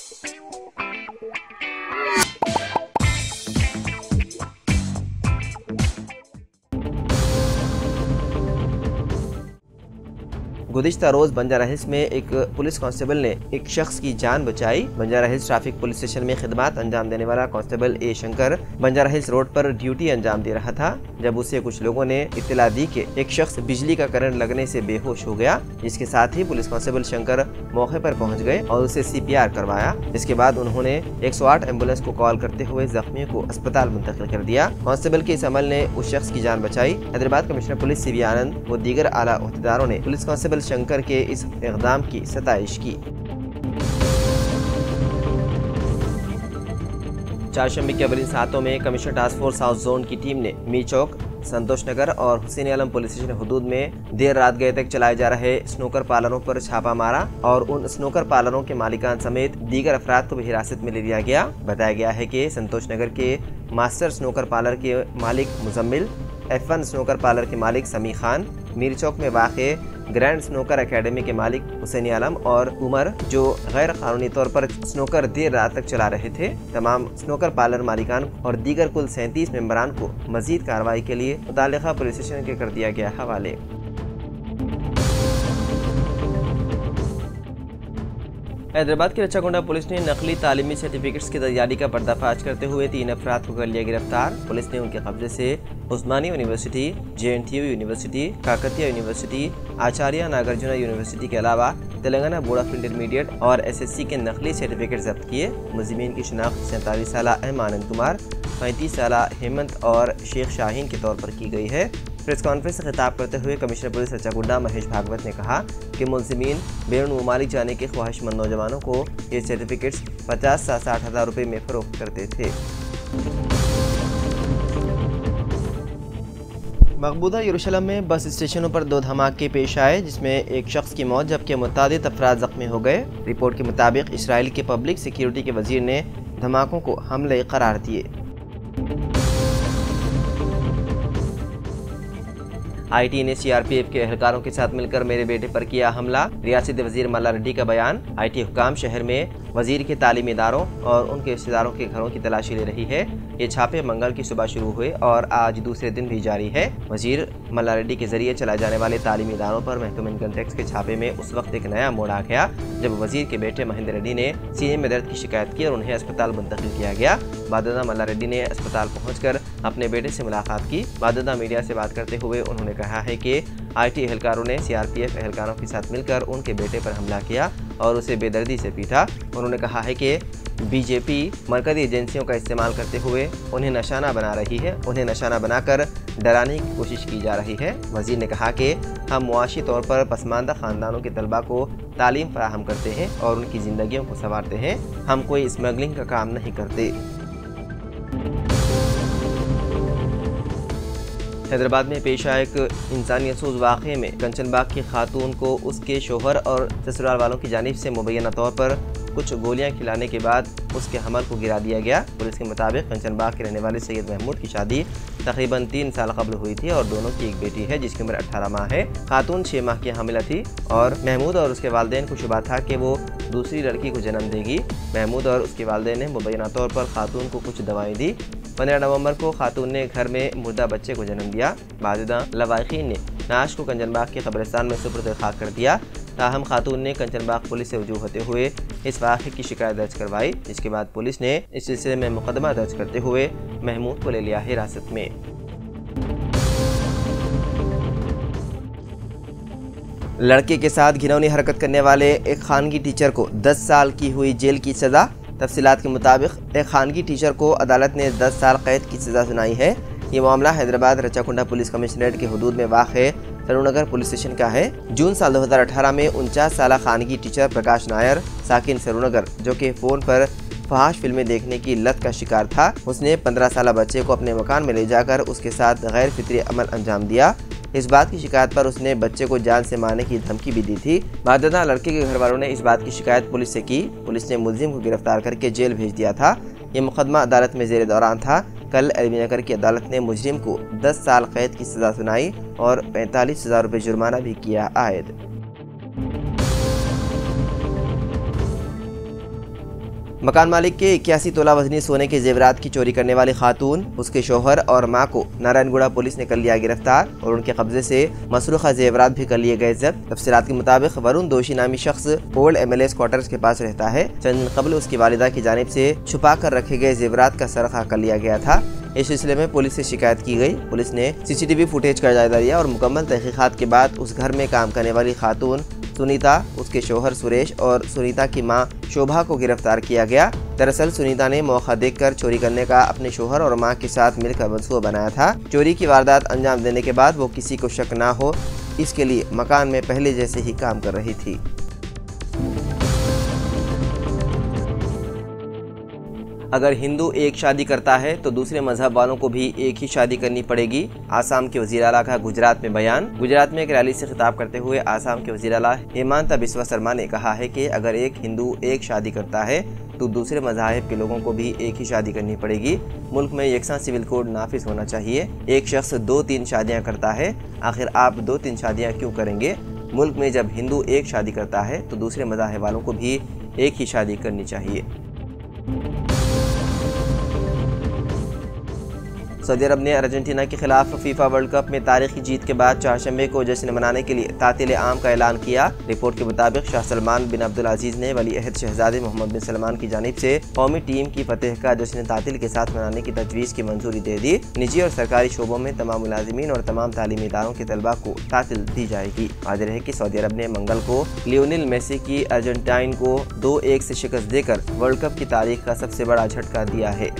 Thank you. गुजशत रोज Banjara hills में एक पुलिस कांस्टेबल ने एक शख्स की जान बचाई। Banjara hills traffic police station में खिदमत अंजाम देने वाला constable A Shankar Banjara hills road पर ड्यूटी अंजाम दे रहा था, जब उसे कुछ लोगों ने इतला दी कि एक शख्स बिजली का करंट लगने से बेहोश हो गया। जिसके साथ ही पुलिस कांस्टेबल शंकर मौके पर पहुँच गए और उसे सीपीआर करवाया। जिसके बाद उन्होंने 108 एंबुलेंस को कॉल करते हुए जख्मियों को अस्पताल मुंतकिल कर दिया। कांस्टेबल के इस अमल ने उस शख्स की जान बचाई। Hyderabad commissioner police C Anand व दीगर आला अहदेदारों ने पुलिस कांस्टेबल शंकर के इस इकदाम की सताइश की। चारशंबे के अवलिन सातों में commissioner task force south zone की टीम ने मी चौक, संतोष नगर और हुसैन आलम पुलिस स्टेशन हदूद में देर रात गए तक चलाए जा रहे स्नोकर पार्लरों पर छापा मारा और उन स्नोकर पार्लरों के मालिकान समेत दीगर अफराद को भी हिरासत में ले लिया गया। बताया गया है कि संतोष नगर के मास्टर स्नोकर पार्लर के मालिक Muzammil F one snooker parlour के मालिक समी खान, मीर चौक में वाक़ ग्रैंड स्नोकर एकेडमी के मालिक हुसैन आलम और उमर, जो गैर कानूनी तौर पर स्नोकर देर रात तक चला रहे थे, तमाम स्नोकर पार्लर मालिकान और दीगर कुल सैंतीस मेम्बरान को मजीद कार्रवाई के लिए मुतल पुलिस स्टेशन के कर दिया गया हवाले। हैदराबाद की रचागोंडा पुलिस ने नकली तालीमी सर्टिफिकेट्स की तैयारी का पर्दाफाश करते हुए तीन अफराद को कर लिया गिरफ़्तार। पुलिस ने उनके कब्जे से Osmania university JNTU university Kakatiya university Acharya Nagarjuna university के अलावा तेलंगाना बोर्ड ऑफ़ इंटरमीडिएट और एसएससी के नकली सर्टिफिकेट जब्त किए। मुजमिन की शिनाख्त सैंतालीस साल अहम आनंद कुमार, पैंतीस साल हेमंत और शेख शाहीन के तौर पर की गई है। प्रेस कॉन्फ्रेंस से खिताब करते हुए कमिश्नर पुलिस रचागुड्डा महेश भागवत ने कहा कि मुलजमीन बैरून ममालिक जाने के ख्वाहिशमंद नौजवानों को ये सर्टिफिकेट्स पचास से साठ हज़ार रुपये में फ़रोख्त करते थे। मकबूदा यरूशलम में बस स्टेशनों पर दो धमाके पेश आए, जिसमें एक शख्स की मौत जबकि मुतद अफराद जख्मी हो गए। रिपोर्ट के मुताबिक इसराइल के पब्लिक सिक्योरिटी के वज़ीर ने धमाकों को हमले करार दिए। आईटी ने सीआरपीएफ के एहलकारों के साथ मिलकर मेरे बेटे पर किया हमला। रियासत वज़ीर मल्ला रेड्डी का बयान। आईटी हुकाम शहर में वज़ीर के तालीमी इदारों और उनके रिश्तेदारों के घरों की तलाशी ले रही है। ये छापे मंगल की सुबह शुरू हुए और आज दूसरे दिन भी जारी है। वज़ीर मल्ला रेड्डी के ज़रिए चलाए जाने वाले तालीमी इदारों पर महकम इनकम टैक्स के छापे में उस वक्त एक नया मोड़ आ गया, जब वज़ीर के बेटे महेंद्र रेड्डी ने सीने में दर्द की शिकायत की और उन्हें अस्पताल मुंतकिल किया गया। बाददा मल्ला रेड्डी ने अस्पताल पहुँच अपने बेटे से मुलाकात की। बाददा मीडिया से बात करते हुए उन्होंने कहा है कि आईटी एहलकारों ने सीआरपीएफ एहलकारों के साथ मिलकर उनके बेटे पर हमला किया और उसे बेदर्दी से पीटा। उन्होंने कहा है कि बीजेपी मरकजी एजेंसियों का इस्तेमाल करते हुए उन्हें निशाना बना रही है। उन्हें निशाना बनाकर डराने की कोशिश की जा रही है। वज़ीर ने कहा कि हम मुआशी तौर पर पसमानदा ख़ानदानों के तलबा को तालीम फराहम करते हैं और उनकी ज़िंदगियों को संवारते हैं। हम कोई स्मगलिंग का काम नहीं करते। हैदराबाद में पेश आए एक इंसानी असूज वाक़े में। कंचनबाग की खातून को उसके शोहर और ससुराल वालों की जानब से मुबैना तौर पर कुछ गोलियाँ खिलाने के बाद उसके हमल को गिरा दिया गया। पुलिस के मुताबिक कंचनबाग के रहने वाले सैयद महमूद की शादी तकरीबन तीन साल कबल हुई थी और दोनों की एक बेटी है जिसकी उम्र अठारह माह है। खातून छः माह की हामिला थी और महमूद और उसके वालदेन को शुबा था कि वो दूसरी लड़की को जन्म देगी। महमूद और उसके वालदे ने मुबैना तौर पर खातून को कुछ दवाएँ दी। पंद्रह नवंबर को खातून ने घर में मुर्दा बच्चे को जन्म दिया। बाजुदा लवाकिन ने नाश को कंजनबाग के कब्रिस्तान में सुपुर्द खाक कर दिया। ताहम खातून ने कंचनबाग पुलिस से वज़ू होते हुए इस वाक़े की शिकायत दर्ज करवाई, जिसके बाद पुलिस ने इस सिलसिले में मुकदमा दर्ज करते हुए महमूद को ले लिया हिरासत में। लड़के के साथ घिनौनी हरकत करने वाले एक खानगी टीचर को 10 साल की हुई जेल की सज़ा। तफसीत के मुताबिक, एक खानगी टीचर को अदालत ने 10 साल कैद की सज़ा सुनाई है। ये मामला हैदराबाद रचाकुंडा पुलिस कमिश्नरेट के हदूद में वाक़ सरूनगर पुलिस स्टेशन का है। जून साल 2018 में उनचास साल खानगी टीचर प्रकाश नायर साकिन सरुनगर जो कि फ़ोन पर फहाश फ़िल्में देखने की लत का शिकार था, उसने 15 साल बच्चे को अपने मकान में ले जाकर उसके साथ गैर फितरी अमल अंजाम दिया। इस बात की शिकायत पर उसने बच्चे को जान से मारने की धमकी भी दी थी। बाददा लड़के के घर वालों ने इस बात की शिकायत पुलिस से की। पुलिस ने मुलजिम को गिरफ़्तार करके जेल भेज दिया था। ये मुकदमा अदालत में जेर दौरान था। कल एलबी नगर की अदालत ने मुजरिम को 10 साल कैद की सजा सुनाई। और पैंतालीस हज़ार रुपये जुर्माना भी किया आयद। मकान मालिक के इक्यासी तोला वजनी सोने के जेवरात की चोरी करने वाली खातून, उसके शोहर और माँ को नारायणगुड़ा पुलिस ने कर लिया गिरफ़्तार और उनके कब्जे से मसरूखा जेवरात भी कर लिए गए जब्त। तफसीत के मुताबिक वरुण दोषी नामी शख्स ओल्ड एम एल क्वार्टर्स के पास रहता है। चंद दिन कबल उसकी वालिदा की जानब से छुपा कर रखे गए जेवरात का सरखा कर लिया गया था। इस सिलसिले में पुलिस से शिकायत की गई। पुलिस ने सीसीटीवी फुटेज का जायजा लिया और मुकम्मल तहकीकात के बाद उस घर में काम करने वाली खातून सुनीता, उसके शोहर सुरेश और सुनीता की माँ शोभा को गिरफ़्तार किया गया। दरअसल सुनीता ने मौका देखकर चोरी करने का अपने शोहर और माँ के साथ मिलकर मनसूबा बनाया था। चोरी की वारदात अंजाम देने के बाद वो किसी को शक ना हो, इसके लिए मकान में पहले जैसे ही काम कर रही थी। अगर हिंदू एक शादी करता है तो दूसरे मज़हब वालों को भी एक ही शादी करनी पड़ेगी। आसाम के वज़ीर अला का गुजरात में बयान। गुजरात में एक रैली से खिताब करते हुए आसाम के वज़ीर अला हेमंत बिस्वा शर्मा ने कहा है कि अगर एक हिंदू एक शादी करता है तो दूसरे मजाहब के लोगों को भी एक ही शादी करनी पड़ेगी। मुल्क में यकसा सिविल कोड नाफिज होना चाहिए। एक शख्स दो तीन शादियाँ करता है, आखिर आप दो तीन शादियाँ क्यों करेंगे? मुल्क में जब हिंदू एक शादी करता है तो दूसरे मजाहब वालों को भी एक ही शादी करनी चाहिए। सऊदी अरब ने अर्जेंटीना के खिलाफ फीफा वर्ल्ड कप में तारीखी जीत के बाद चारशंबे को जश्न मनाने के लिए तातील आम का ऐलान किया। रिपोर्ट के मुताबिक शाह सलमान बिन अब्दुल अज़ीज़ ने वली अहद शहजादे मोहम्मद बिन सलमान की जानब से कौमी टीम की फतेह का जश्न तातील के साथ मनाने की तजवीज़ की मंजूरी दे दी। निजी और सरकारी शोबों में तमाम मुलाजमीन और तमाम तालीमी इदारों के तलबा को तातील दी जाएगी। हाजिर है की सऊदी अरब ने मंगल को लियोनिल मेसी की अर्जेंटाइन को दो एक से शिकस्त देकर वर्ल्ड कप की तारीख का सबसे बड़ा झटका दिया है।